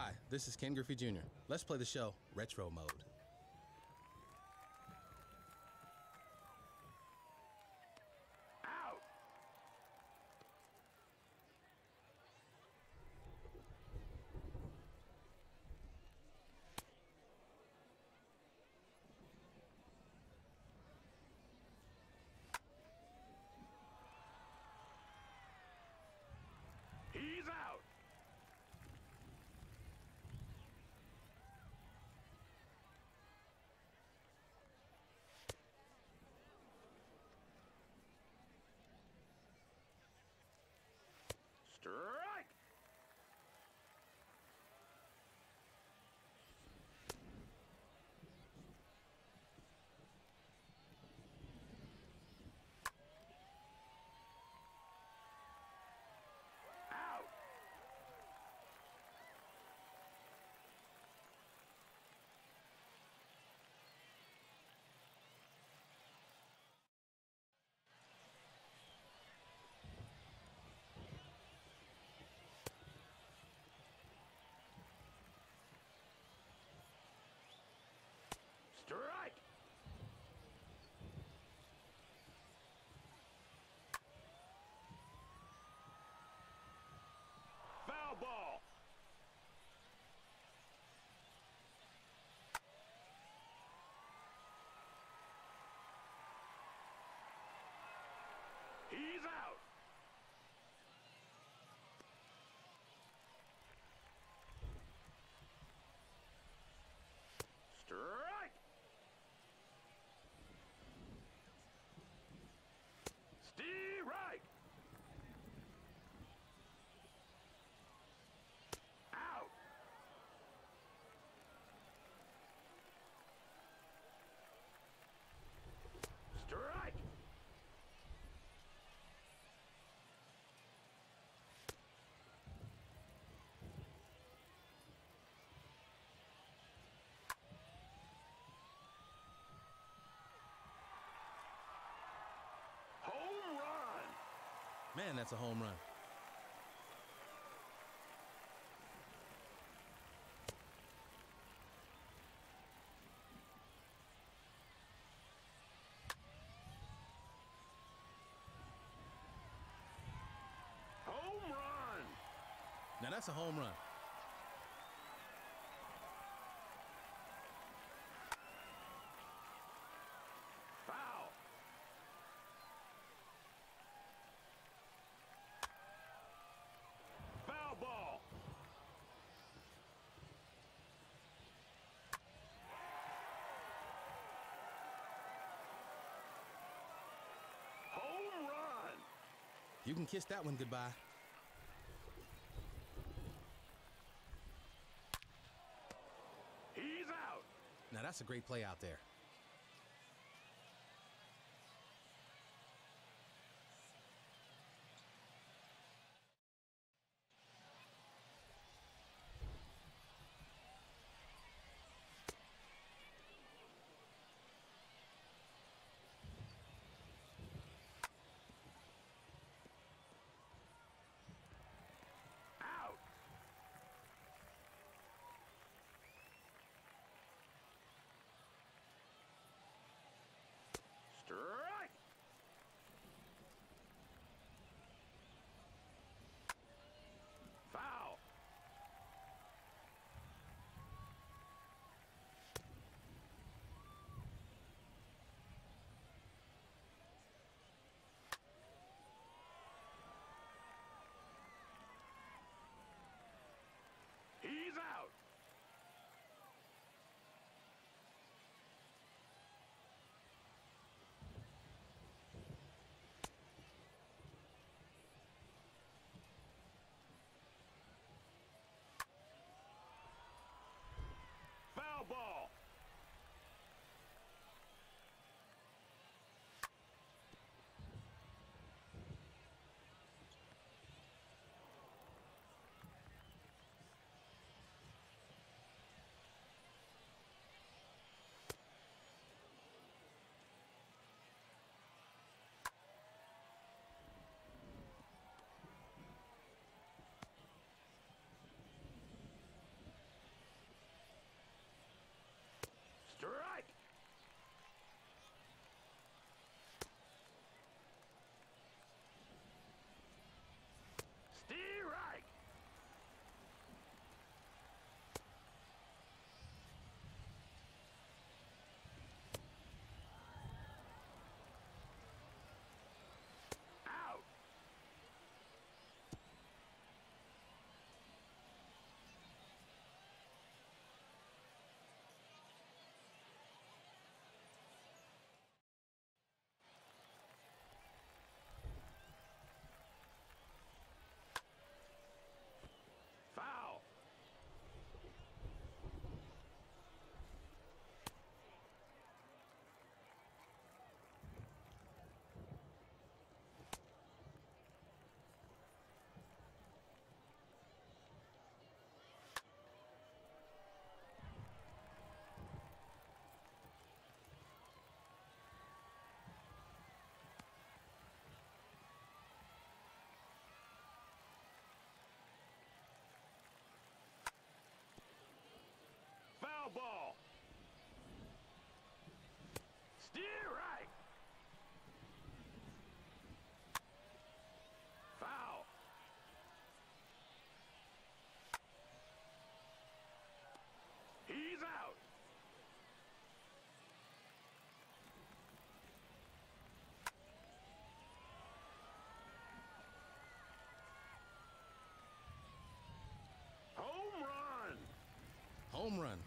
Hi, this is Ken Griffey Jr. Let's play the show Retro Mode. Out! He's out! Strike! Out! Strike! Foul ball! He's out! Strike! Steve right! Out! Strike! Home run! Man, that's a home run. Home run! Now that's a home run. Foul! Foul ball! Home run! You can kiss that one goodbye. He's out! Now that's a great play out there. home run.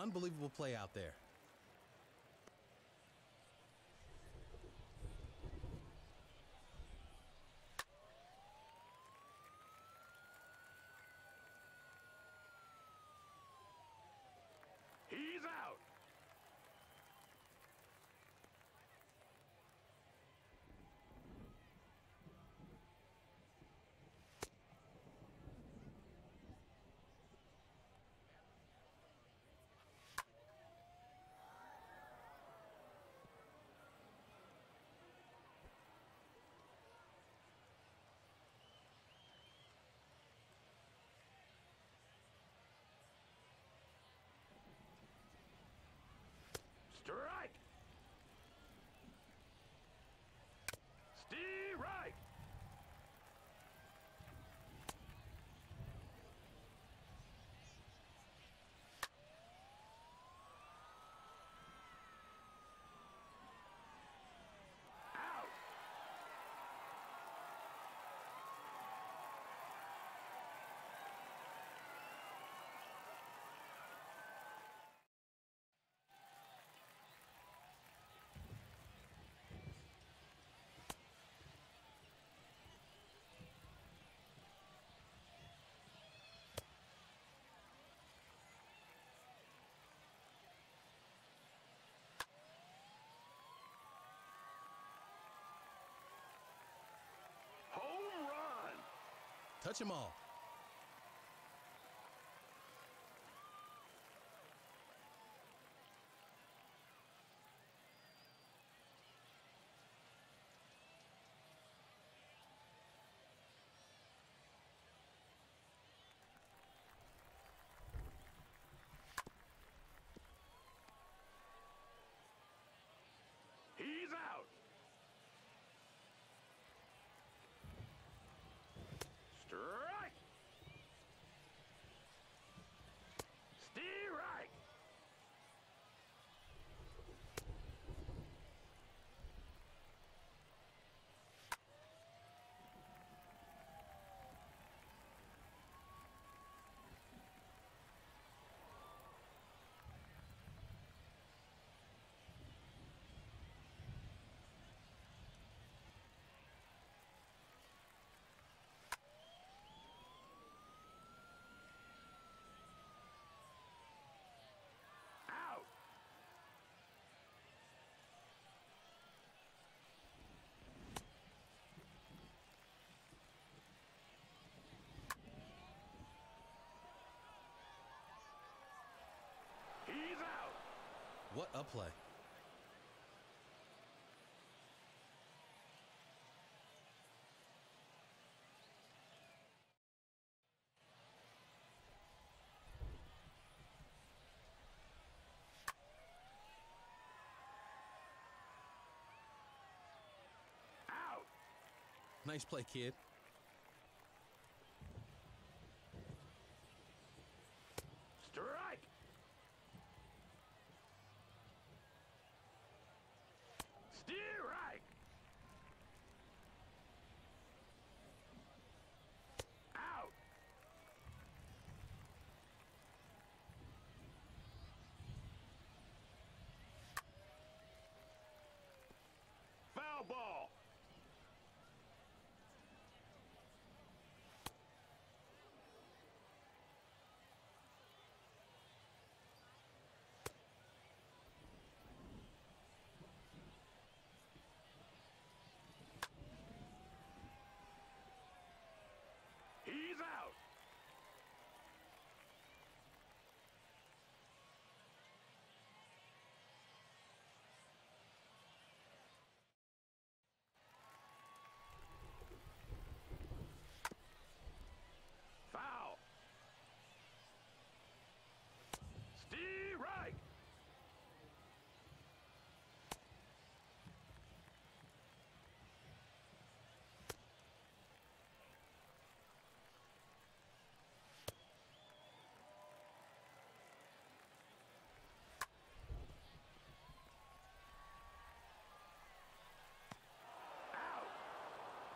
Unbelievable play out there. He's out. Strike. Strike. Out. Home run. Touch 'em all. a play. Out. Nice play, kid.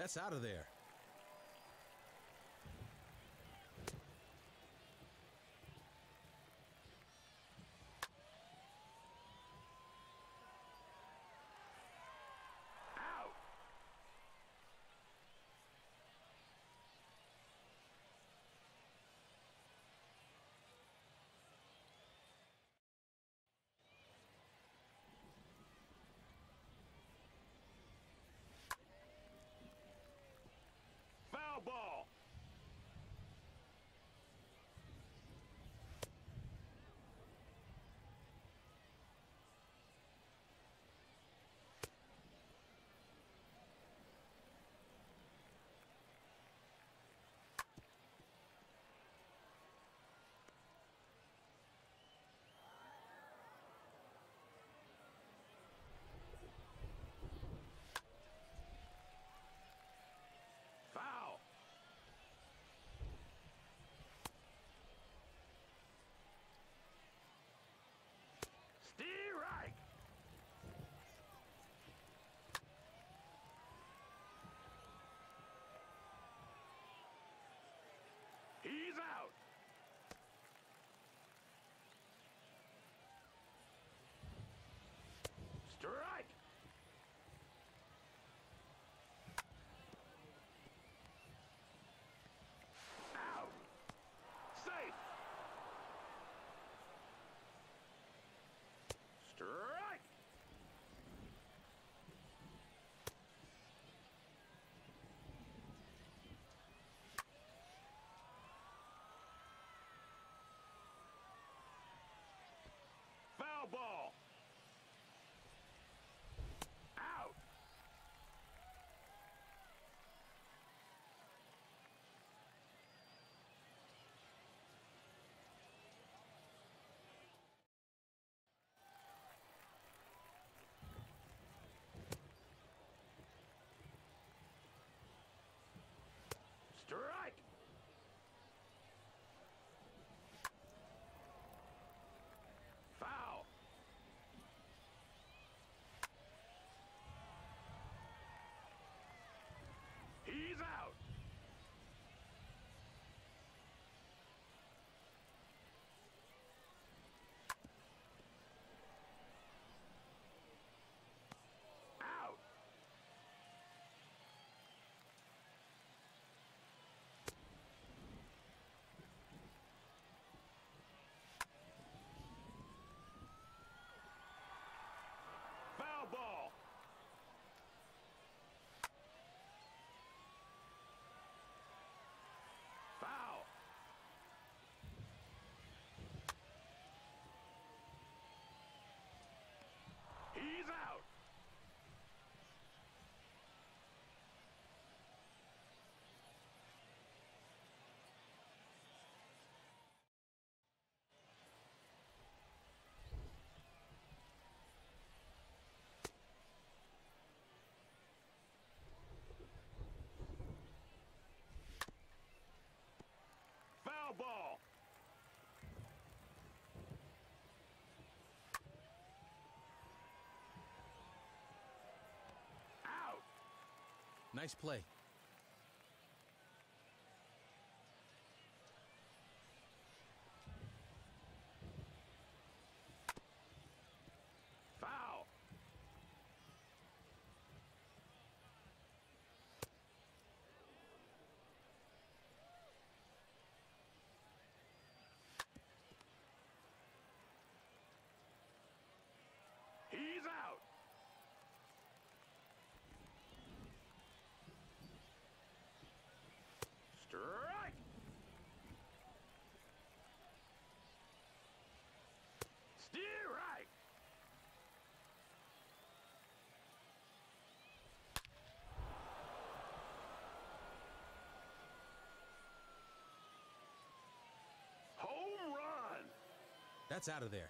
That's out of there. Strike! Nice play. Foul. He's out. Strike. Steer right. Home run. That's out of there.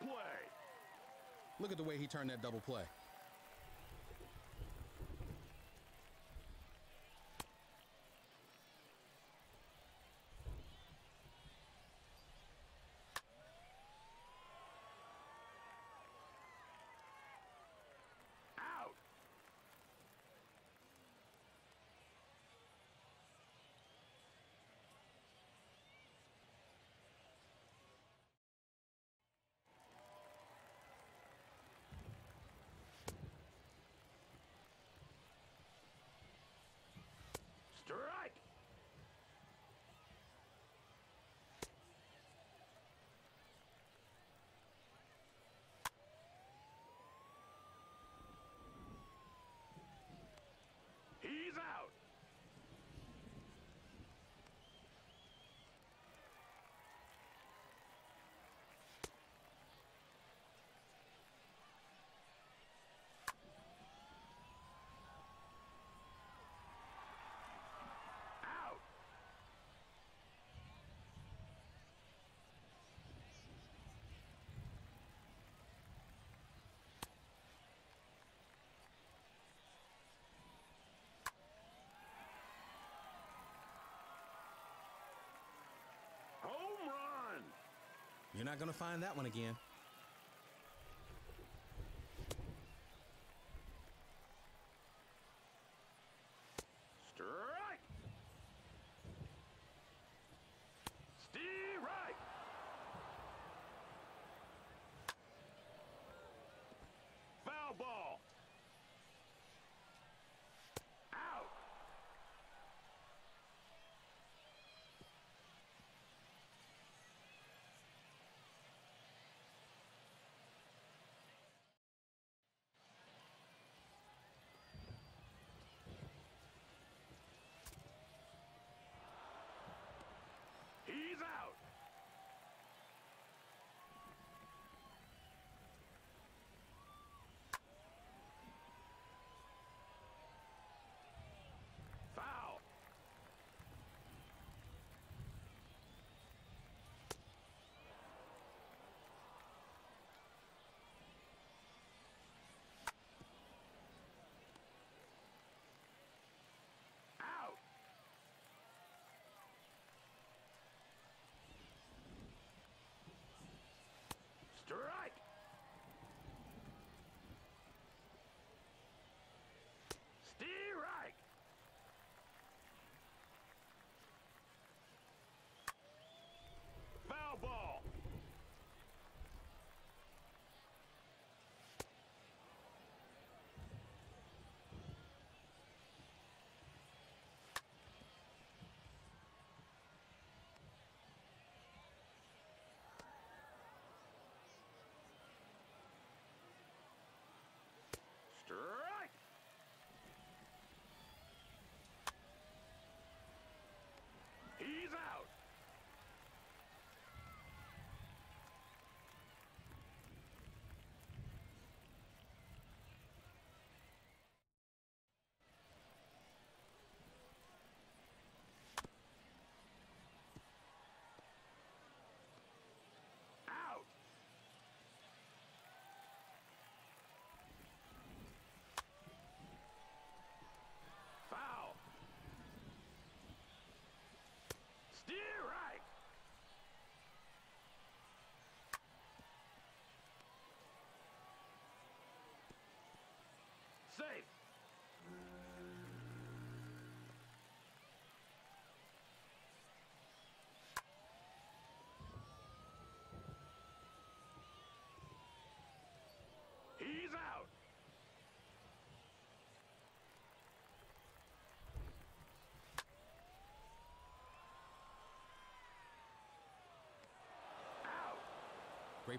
Play. Look at the way he turned that double play. not going to find that one again.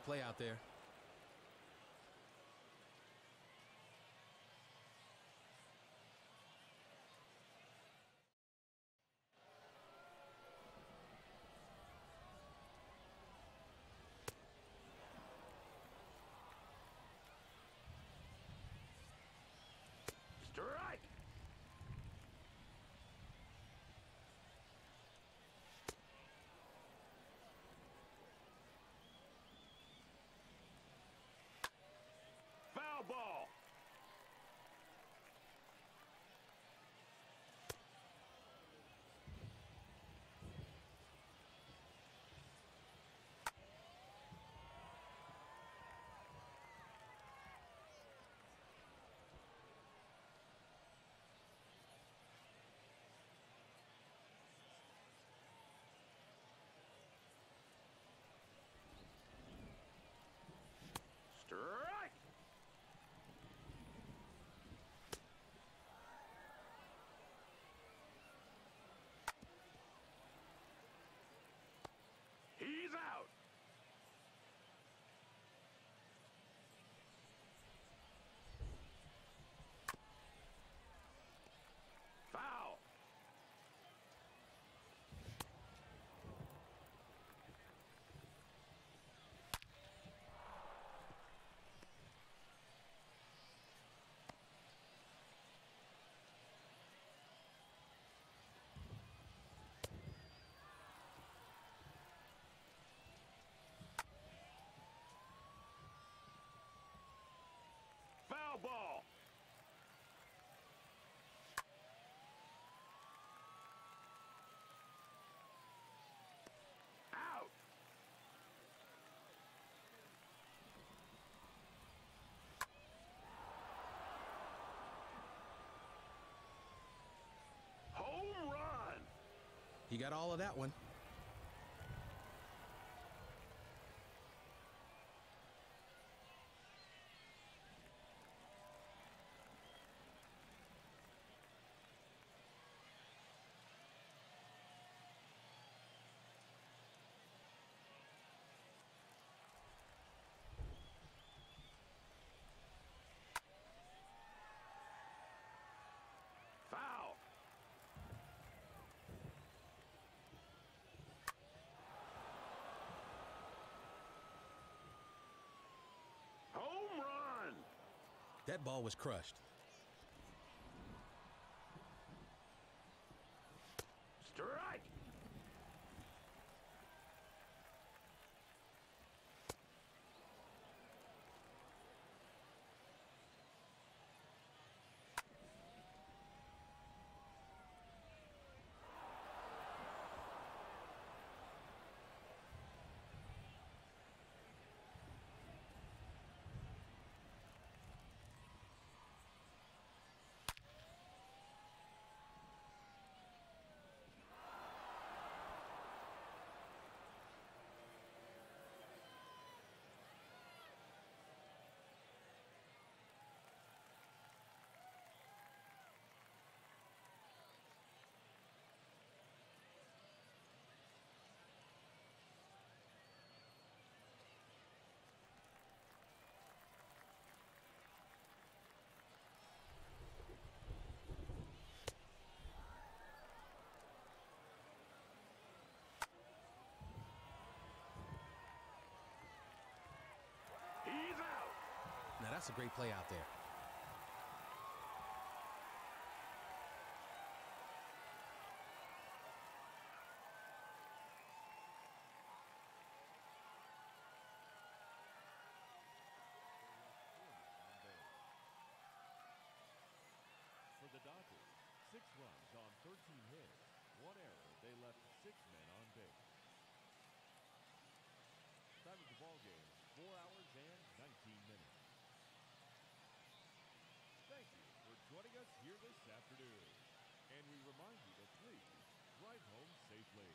Play out there. You got all of that one. Foul. Home run. That ball was crushed. Strike. He's out. Now a great play out there. For the Dodgers, six runs on 13 hits, one error. They left six men on base. Time of the ball game, four hours and 19 minutes. Thank you for joining us here this afternoon. And we remind you to please drive home safely.